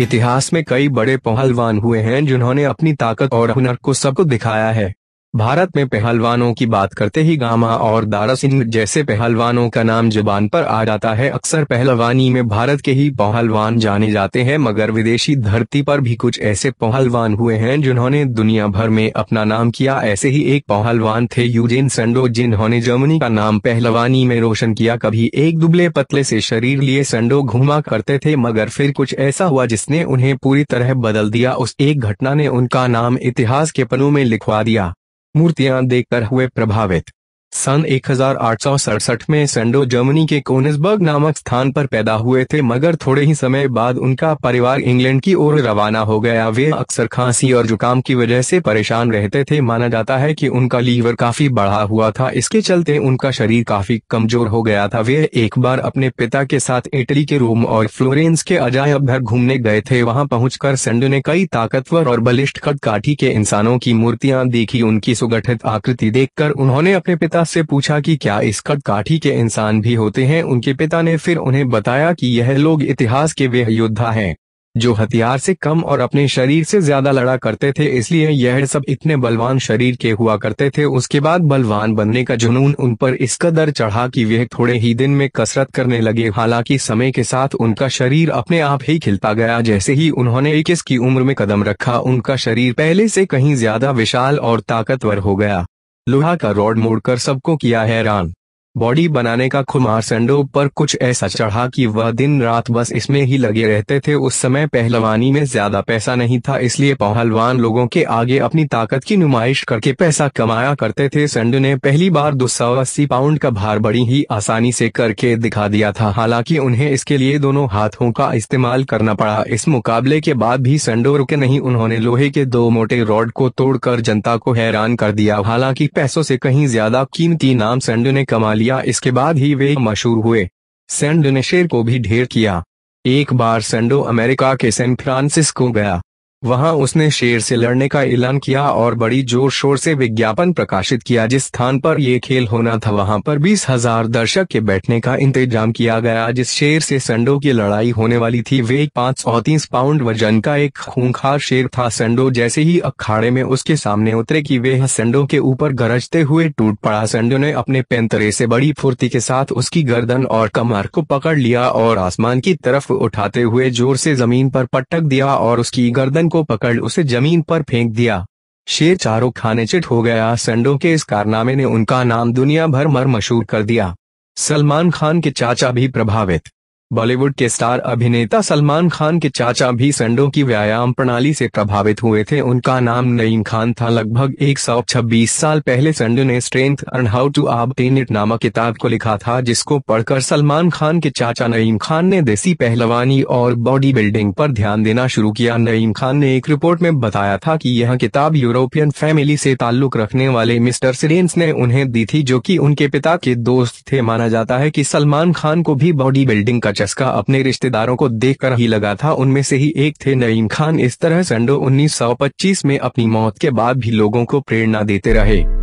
इतिहास में कई बड़े पहलवान हुए हैं जिन्होंने अपनी ताकत और हुनर को सबको दिखाया है। भारत में पहलवानों की बात करते ही गामा और दारा सिंह जैसे पहलवानों का नाम ज़ुबान पर आ जाता है। अक्सर पहलवानी में भारत के ही पहलवान जाने जाते हैं, मगर विदेशी धरती पर भी कुछ ऐसे पहलवान हुए हैं जिन्होंने दुनिया भर में अपना नाम किया। ऐसे ही एक पहलवान थे यूजेन संडो, जिन्होंने जर्मनी का नाम पहलवानी में रोशन किया। कभी एक दुबले पतले से शरीर लिए संडो घुमा करते थे, मगर फिर कुछ ऐसा हुआ जिसने उन्हें पूरी तरह बदल दिया। उस एक घटना ने उनका नाम इतिहास के पन्नों में लिखवा दिया। मूर्तियाँ देखकर हुए प्रभावित। सन एक हज़ार आठ सौ सड़सठ में सेंडो जर्मनी के कोनिसबर्ग नामक स्थान पर पैदा हुए थे, मगर थोड़े ही समय बाद उनका परिवार इंग्लैंड की ओर रवाना हो गया। वे अक्सर खांसी और जुकाम की वजह से परेशान रहते थे। माना जाता है कि उनका लीवर काफ़ी बढ़ा हुआ था, इसके चलते उनका शरीर काफ़ी कमज़ोर हो गया था। वे एक बार अपने पिता के साथ इटली के रोम और फ्लोरेंस के अजायब घर घूमने गए थे। वहाँ पहुँच सेंडो ने कई ताकतवर और बलिष्ठ काठी के इंसानों की मूर्तियाँ देखी। उनकी सुगठित आकृति देखकर उन्होंने अपने पिता से पूछा कि क्या इस काठी के इंसान भी होते हैं? उनके पिता ने फिर उन्हें बताया कि यह लोग इतिहास के वे योद्धा हैं, जो हथियार से कम और अपने शरीर से ज़्यादा लड़ा करते थे, इसलिए यह सब इतने बलवान शरीर के हुआ करते थे। उसके बाद बलवान बनने का जुनून उन पर इस कदर चढ़ा कि वे थोड़े ही दिन में कसरत करने लगे। हालाँकि समय के साथ उनका शरीर अपने आप ही खिलता गया, जैसे ही उन्होंने इक्कीस की उम्र में कदम रखा। उनका शरीर पहले से कहीं ज़्यादा विशाल और ताकतवर हो गया। लोहा का रॉड मोड़कर सबको किया हैरान। बॉडी बनाने का खुमार संडो पर कुछ ऐसा चढ़ा कि वह दिन रात बस इसमें ही लगे रहते थे। उस समय पहलवानी में ज़्यादा पैसा नहीं था, इसलिए पहलवान लोगों के आगे अपनी ताकत की नुमाइश करके पैसा कमाया करते थे। संडो ने पहली बार दो सौ अस्सी पाउंड का भार बड़ी ही आसानी से करके दिखा दिया था। हालाँकि उन्हें इसके लिए दोनों हाथों का इस्तेमाल करना पड़ा। इस मुकाबले के बाद भी संडो रुके नहीं, उन्होंने लोहे के दो मोटे रॉड को तोड़कर जनता को हैरान कर दिया। हालाँकि पैसों से कहीं ज़्यादा कीमती नाम संडो ने कमा लिया लिया इसके बाद ही वे मशहूर हुए। सेंड ने शेर को भी ढेर किया। एक बार सेंडो अमेरिका के सैन फ्रांसिस्को गया। वहाँ उसने शेर से लड़ने का ऐलान किया और बड़ी ज़ोर शोर से विज्ञापन प्रकाशित किया, जिस स्थान पर यह खेल होना था, वहाँ पर बीस हज़ार दर्शक के बैठने का इंतज़ाम किया गया, जिस शेर से संडो की लड़ाई होने वाली थी। वे पाँच पाउंड वज़न का एक खूंखार शेर था। संडो जैसे ही अखाड़े में उसके सामने उतरे की वे संडो के ऊपर गरजते हुए टूट पड़ा, संडो ने अपने पेंतरे से बड़ी फुर्ती के साथ उसकी गर्दन और कमर को पकड़ लिया और आसमान की तरफ़ उठाते हुए ज़ोर से ज़मीन पर पटक दिया और उसकी गर्दन को पकड़ उसे ज़मीन पर फेंक दिया। शेर चारों खाने चिट हो गया। संडो के इस कारनामे ने उनका नाम दुनिया भर मर मशहूर कर दिया। सलमान खान के चाचा भी प्रभावित। बॉलीवुड के स्टार अभिनेता सलमान खान के चाचा भी संडो की व्यायाम प्रणाली से प्रभावित हुए थे। उनका नाम नईम खान था। लगभग 126 साल पहले संडो ने strength and how to obtain it नामक किताब को लिखा था, जिसको पढ़कर सलमान खान के चाचा नईम खान ने देसी पहलवानी और बॉडी बिल्डिंग पर ध्यान देना शुरू किया। नईम खान ने एक रिपोर्ट में बताया था की यह किताब यूरोपियन फैमिली से ताल्लुक रखने वाले मिस्टर सिरेंस ने उन्हें दी थी, जो की उनके पिता के दोस्त थे। माना जाता है की सलमान खान को भी बॉडी बिल्डिंग का चस्का अपने रिश्तेदारों को देखकर ही लगा था। उनमें से ही एक थे नईम खान। इस तरह संडो 1925 में अपनी मौत के बाद भी लोगों को प्रेरणा देते रहे।